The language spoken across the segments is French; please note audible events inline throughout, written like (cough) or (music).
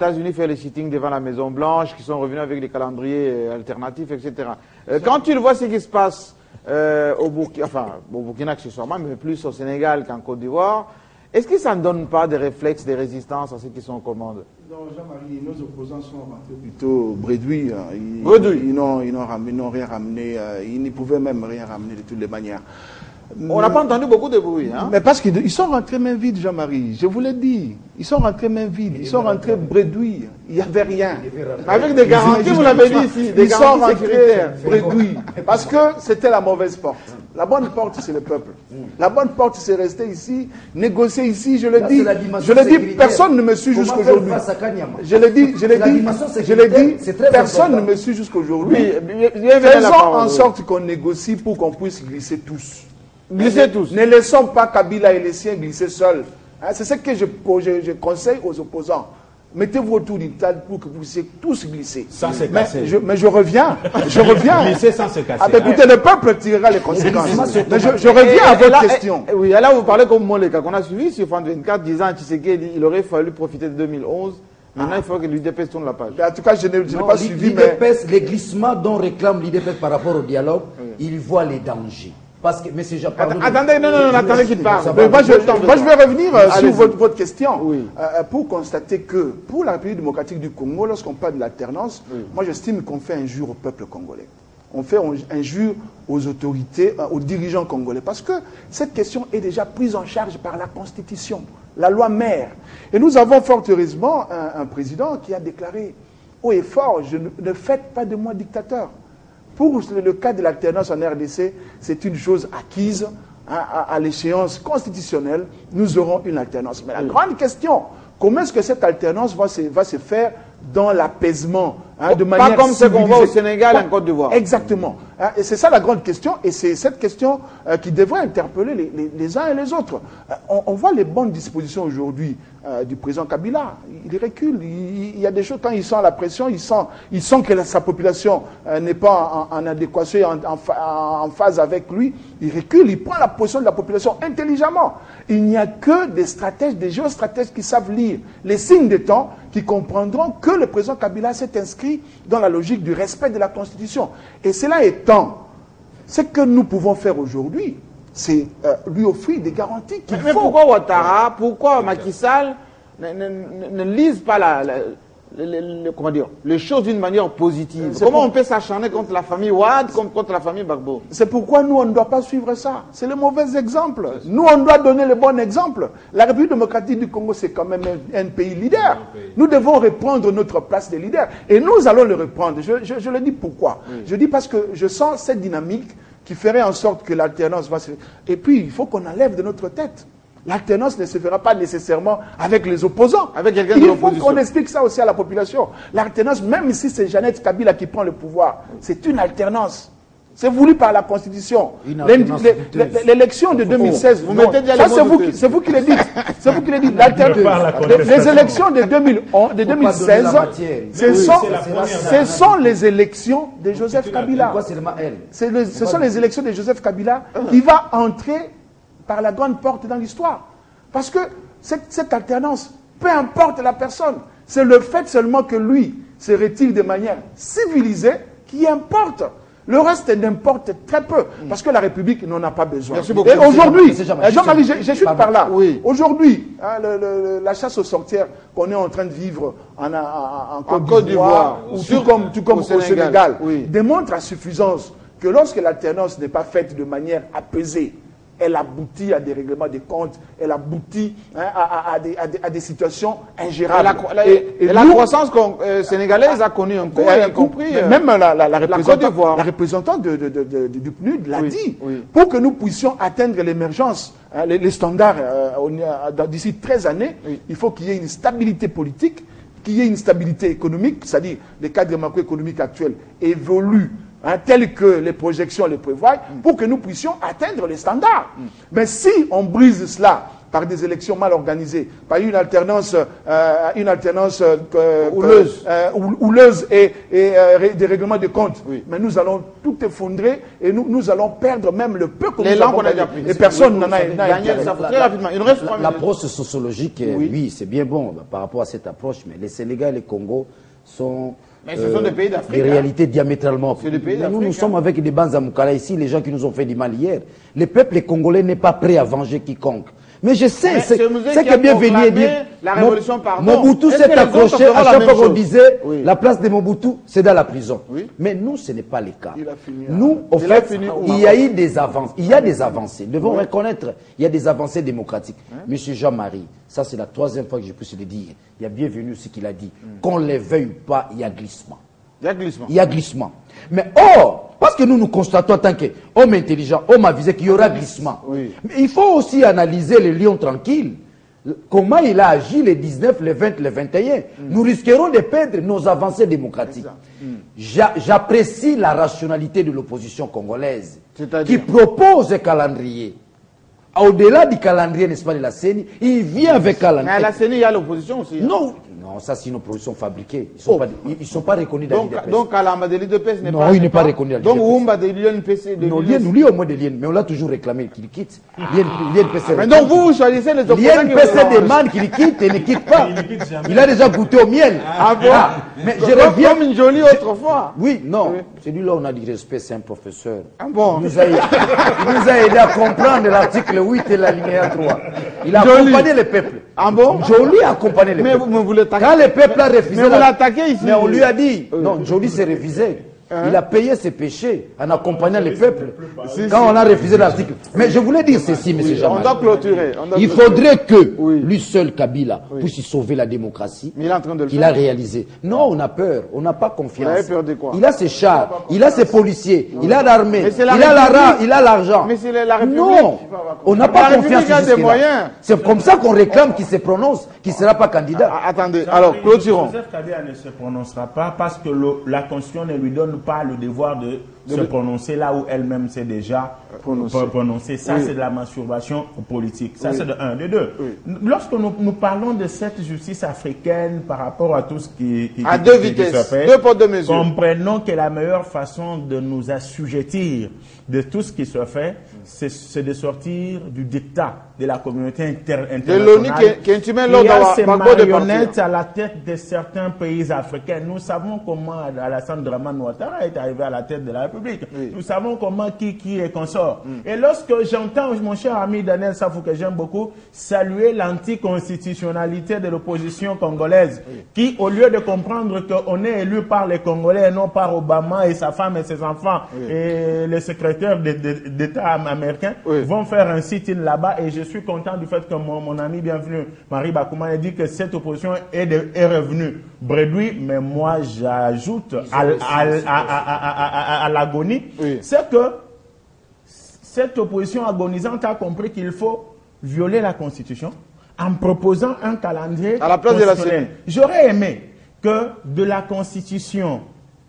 États-Unis fait les sittings devant la Maison Blanche, qui sont revenus avec des calendriers euh, alternatifs, etc. Euh, quand tu vois ce qui se passe euh, au, Burkina, enfin, au Burkina accessoirement, mais plus au Sénégal qu'en Côte d'Ivoire, est-ce que ça ne donne pas des réflexes, des résistances à ceux qui sont aux commandes Non, Jean-Marie, nos opposants sont plutôt bredouilles. hein. Ils. Ils n'ont ils rien ramené. euh, Ils ne pouvaient même rien ramener de toutes les manières. On n'a pas entendu beaucoup de bruit. Hein Mais parce qu'ils ils sont rentrés main vide, Jean-Marie. Je vous l'ai dit. Ils sont rentrés main vide. Ils sont rentrés bredouilles. Il n'y avait rien. Avec des garanties, vous l'avez dit ici, des Ils sont garanties rentrés sécuritaires. bredouilles. (laughs) Parce que c'était la mauvaise porte. La bonne porte, c'est le peuple. La bonne porte, c'est rester ici, négocier ici. Je le dis. Je le dis. Personne ne me suit jusqu'aujourd'hui. Je l'ai dit. Je dit. dimension Je l'ai sécuritaire, dit. c'est très Personne ne me suit jusqu'aujourd'hui. Faisons en sorte qu'on négocie pour qu'on puisse glisser tous. Glissez Ne- tous. Ne laissons pas Kabila et les siens glisser seuls. Hein, c'est ce que je, je- je conseille aux opposants. Mettez-vous autour d'une table pour que vous puissiez tous glisser. Sans se mais, casser. je, mais je reviens. Je reviens. Glisser sans se casser. Ah, ben, écoutez, le peuple tirera les conséquences. Mais je, reviens à votre là, question. et- oui, et là vous parlez comme Moleka, qu'on a suivi sur France 24, disant Tshisekedi, il aurait fallu profiter de 2011. Maintenant, il faut que l'UDPS tourne la page. Mais en tout cas, je n'ai pas suivi, mais l'IDPS, les glissements dont réclame l'IDPS par rapport au dialogue, il voit les dangers. Parce que, mais pardon. Attendez, non, non, non, attendez qu'il parle. Moi, je, vais revenir euh, sur votre, votre question Oui. Euh, pour constater que pour la République démocratique du Congo, lorsqu'on parle de l'alternance, moi j'estime qu'on fait injure au peuple congolais. On fait injure aux autorités, euh, aux dirigeants congolais, parce que cette question est déjà prise en charge par la Constitution, la loi mère. Et nous avons fort heureusement un, un président qui a déclaré haut et fort, je ne, ne faites pas de moi dictateur. Pour le cas de l'alternance en RDC, c'est une chose acquise hein, à, à l'échéance constitutionnelle. Nous aurons une alternance. Mais la grande question, comment est-ce que cette alternance va se, va se faire dans l'apaisement hein, de Pas manière comme ce qu'on voit au Sénégal et en Pas- Côte d'Ivoire. Exactement. Hein, et c'est ça la grande question, et c'est cette question euh, qui devrait interpeller les, uns et les autres. Euh, on, voit les bonnes dispositions aujourd'hui euh, du président Kabila. Il recule. Il, y a des choses, quand il sent la pression, il sent, que sa population n'est pas en, adéquation, en phase avec lui. Il recule, il prend la position de la population intelligemment. Il n'y a que des stratèges, des géostratèges qui savent lire les signes des temps, qui comprendront que le président Kabila s'est inscrit dans la logique du respect de la Constitution. Et cela étant, ce que nous pouvons faire aujourd'hui, c'est euh, lui offrir des garanties qu'il Mais, pourquoi Ouattara, pourquoi Macky Sall ne, ne, ne- ne lise pas la, la- le- le- le- comment dire, les choses d'une manière positive Comment pour- on peut s'acharner contre la famille Ouad contre la famille Bagbo C'est pourquoi nous, on ne doit pas suivre ça. C'est le mauvais exemple. Nous, on doit donner le bon exemple. La République démocratique du Congo, c'est quand même un, un pays leader. Nous devons reprendre notre place de leader. Et nous allons le reprendre. Je, je- je le dis pourquoi. Je dis parce que je sens cette dynamique qui ferait en sorte que l'alternance va se... Et puis, il faut qu'on enlève de notre tête. L'alternance ne se fera pas nécessairement avec les opposants. Avec quelqu'un de Il faut qu'on explique ça aussi à la population. L'alternance, même si c'est Jeannette Kabila qui prend le pouvoir, c'est une alternance. C'est voulu par la Constitution. L'élection de 2016, vous non, mettez déjà ça, c'est vous, qui- c'est vous qui le dites. (laughs) C'est vous qui le dites. Les, élections de 2011, de donner 2016, la matière. ce sont, ce les élections de Joseph Kabila. Ce sont les élections de Joseph Kabila qui va entrer par la grande porte dans l'histoire. Parce que cette, cette alternance, peu importe la personne, c'est le fait seulement que lui se retire de manière civilisée qui importe. Le reste n'importe très peu, parce que la République n'en a pas besoin. Merci beaucoup. Et aujourd'hui, Jean-Marie, je, suis par là. Oui. Aujourd'hui, hein, la chasse aux sorcières qu'on est en train de vivre en, en- en Côte Côte d'Ivoire, ou tout comme, tout comme au au Sénégal, Sénégal, oui. démontre à suffisance que lorsque l'alternance n'est pas faite de manière apaisée, elle aboutit à des règlements de comptes, elle aboutit hein, à, à- à des, à des- à des situations ingérables. la, cro- la- Et- et et la nous- croissance euh, sénégalaise a connu un coup, y compris euh, même la, la, la, représentante, d'Ivoire. la représentante de, de- de- du PNUD l'a Oui, dit. oui. Pour que nous puissions atteindre l'émergence, hein, les, les standards euh, d'ici 13 années, Oui. il faut qu'il y ait une stabilité politique, qu'il y ait une stabilité économique, c'est-à-dire les cadres macroéconomiques actuels évoluent hein, tels que les projections le prévoient, Mm. pour que nous puissions atteindre les standards. Mais si on brise cela par des élections mal organisées, par une alternance, euh, une alternance euh, Houleuse. euh, houle- houleuse et, euh, des règlements de compte. Mais nous allons tout effondrer et nous, nous allons perdre même le peu que nous L'élan avons qu'on a gagné. déjà pris. Et personne n'en a, très rapidement. Il nous reste. L'approche sociologique, oui, c'est bien bon bah, par rapport à cette approche, mais les Sénégal et le Congo sont. Mais ce sont des pays d'Afrique, Des hein. réalités diamétralement. C'est des pays Mais nous, nous sommes avec des Banzamukala ici, les gens qui nous ont fait du mal hier. Le peuple congolais n'est pas prêt à venger quiconque. Mais je sais, c'est qui que dire. la révolution pardon. Mobutu s'est les accroché à chaque fois qu'on disait Oui. la place de Mobutu, c'est dans la prison. Oui. Mais nous, ce n'est pas le cas. Fini Nous, au fait, fini il y a eu des avancées. Il y a des avancées. Nous devons reconnaître, il y a des avancées démocratiques. Monsieur Jean-Marie, ça c'est la troisième fois que je peux se le dire. Il y a bienvenu ce qu'il a dit. Qu'on ne le veuille pas, il y a glissement. Il y a glissement. Il y a glissement. Mais or, que nous nous constatons en tant qu'homme intelligent, homme avisé qu'il y aura glissement. Oui. Mais il faut aussi analyser le lion tranquille. Comment il a agi les 19, les 20, les 21. Nous risquerons de perdre nos avancées démocratiques. J'a- J'apprécie la rationalité de l'opposition congolaise qui propose un calendrier. Au-delà du calendrier, n'est-ce pas, de la CENI, il vient avec Mais à calendrier. la CENI, il y a l'opposition aussi. hein. Non, non, ça c'est une opposition fabriquée. Ils ne sont, Oh. pas, ils, ils sont pas reconnus dans Donc, l'IDPS. donc Kalamba de l'IDPS n'est Non, pas. il n'est pas reconnu Donc l'IDPS. Oumba de l'UNPC. de Non, l'UNPC. Lien, nous lions au moins des liens, mais on l'a toujours réclamé qu'il quitte. L'INPC. Mais donc vous, vous choisissez les opposants L'INPC demande qu'il quitte et ne quitte pas. Il a déjà goûté au miel. Ah bon Mais je reviens. Comme une jolie autrefois. Oui, non. Celui-là, on a du respect, c'est un professeur. Ah bon Il nous, a, il nous a aidé à comprendre l'article 8 et la linéa 3. Il a accompagné le peuple. Ah bon Joli a accompagné le Mais peuple. vous, mais vous l'attaquez. Quand le peuple a refusé. Mais la- ici. Mais on lui a dit. Non, Joly s'est refusé. Il a payé ses péchés en accompagnant le peuple. Si, Quand on a refusé l'article. Mais je voulais dire ceci, monsieur On Jamal. doit clôturer. on doit Il clôturer. faudrait que Oui. lui seul, Kabila, puisse y sauver la démocratie. Mais il est en train de le qu'il faire. a réalisé. Non, on a peur, on n'a pas confiance. Vous avez peur de quoi? Il a ses chars, il a ses policiers, il a l'armée, il a la il a l'argent. Mais c'est la République. Non, on n'a pas confiance. C'est comme ça qu'on réclame qu'il se prononce, qu'il ne sera pas candidat. Ah, Attendez, alors clôturons. Joseph Kabila ne se prononcera pas parce que la Constitution ne lui donne pas le devoir de se prononcer là où elle-même s'est déjà Prononcée. pro- prononcée. Ça, Oui. c'est de la masturbation politique. Ça, c'est de un. De deux, lorsque nous, nous parlons de cette justice africaine par rapport à tout ce qui, qui, À qui- deux qui- qui se vitesses, fait, deux poids, deux mesures. comprenons que la meilleure façon de nous assujettir de tout ce qui se fait, c'est de sortir du dictat de la communauté inter internationale. l'ONU qui- l'ordre à ces de marionnettes à la tête de certains pays africains. Nous savons comment Alassane Draman Ouattara est arrivé à la tête de la République. Nous savons comment qui qui est consort. Et lorsque j'entends mon cher ami Daniel Safou, que j'aime beaucoup, saluer l'anticonstitutionnalité de l'opposition congolaise, qui, au lieu de comprendre qu'on est élu par les Congolais et non par Obama et sa femme et ses enfants et le secrétaire de- de- d'État américain, Oui. vont faire un sit-in là-bas. Et je suis content du fait que mon, mon ami bienvenu, Marie Bakouma, a dit que cette opposition est, de- est revenue. Bredouille, mais moi j'ajoute à, à à- à- à- à- à- à l'agonie, Oui. c'est que cette opposition agonisante a compris qu'il faut violer la Constitution en proposant un calendrier À la place de la. J'aurais aimé que de la Constitution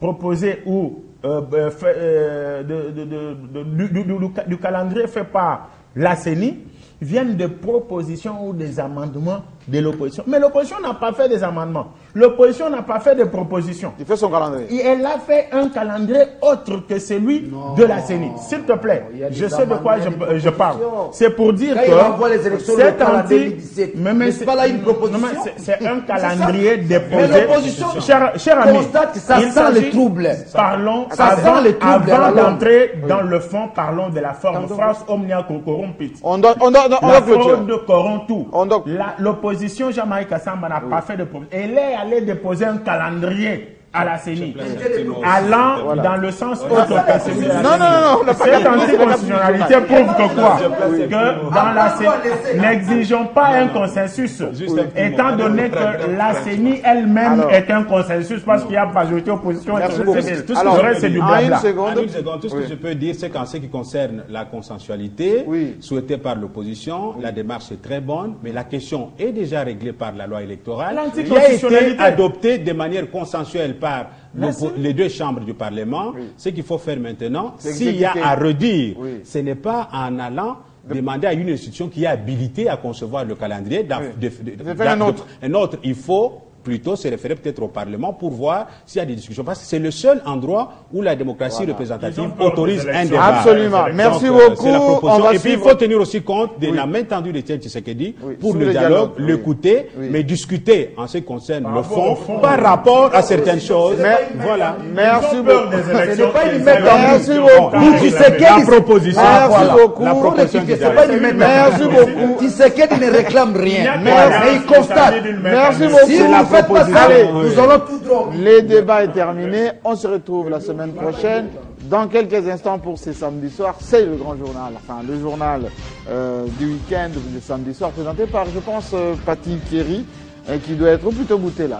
proposée ou euh, euh, fait, euh, de- de- de- de- du, du- du- du- du calendrier fait par la CENI viennent des propositions ou des amendements de l'opposition. Mais l'opposition n'a pas fait des amendements. L'opposition n'a pas fait de propositions. Il fait son calendrier. Et elle a fait un calendrier autre que celui de la CENI. S'il te plaît, des je sais de quoi je, des je parle. C'est pour dire Quand que il renvoie les élections cet locales en anti- 2017, Mais- c'est- pas là une non, proposition c'est- un calendrier déposé. Mais l'opposition cher, cher ami, constate que ça il sent s'agit- le trouble. Parlons Ça sent avant, le trouble à la avant d'entrer dans le fond, parlons de la forme. France omnia corrompit. On doit, on doit, on La doit clôturer. fraude corrompt tout. On doit- La- L'opposition Jamaïque Samba n'a pas fait de proposition. Elle est allée déposer un calendrier à la CENI, allant dans le sens autre que celui de la Non, non, non, non, on n'a pas Cette anticonstitutionnalité prouve que quoi? Que dans la CENI, n'exigeons pas un consensus, étant donné que la CENI elle-même Alors. est un consensus parce qu'il y a majorité opposition. Tout ce Le que je reste, peux c'est du dire. En une blabla. seconde. En une seconde, tout ce que je peux dire, c'est qu'en ce qui concerne la consensualité souhaitée par l'opposition, la démarche est très bonne, mais la question est déjà réglée par la loi électorale, qui a été adoptée de manière consensuelle par les deux chambres du Parlement. Ce qu'il faut faire maintenant, s'il y a à redire, Oui. ce n'est pas en allant demander à une institution qui est habilitée à concevoir le calendrier d'en- Oui. de- de- un autre. un autre. Il faut plutôt se référer peut-être au Parlement pour voir s'il y a des discussions. Parce que c'est le seul endroit où la démocratie représentative autorise un débat. Absolument. Donc, Merci euh, beaucoup. c'est la On proposition. va Et puis il faut tenir aussi compte de Oui. la main tendue de Tshisekedi Oui. pour Sous le le dialogue, l'écouter, Oui. mais discuter en ce qui concerne Par le fond, par rapport à certaines choses. Mais- voilà. Merci beaucoup. Merci une beaucoup. La proposition. Merci beaucoup. La proposition Merci beaucoup. Tshisekedi ne réclame rien. Mais il constate. Merci beaucoup. Faites pas ça, proposition. nous allons tout droit. Les débats est terminé. On se retrouve la semaine prochaine. Dans quelques instants pour ces samedis soirs, c'est le grand journal, enfin le journal euh, du week-end, le samedi soir, présenté par, je pense, euh, Patty Thierry, euh, qui doit être plutôt goûté là.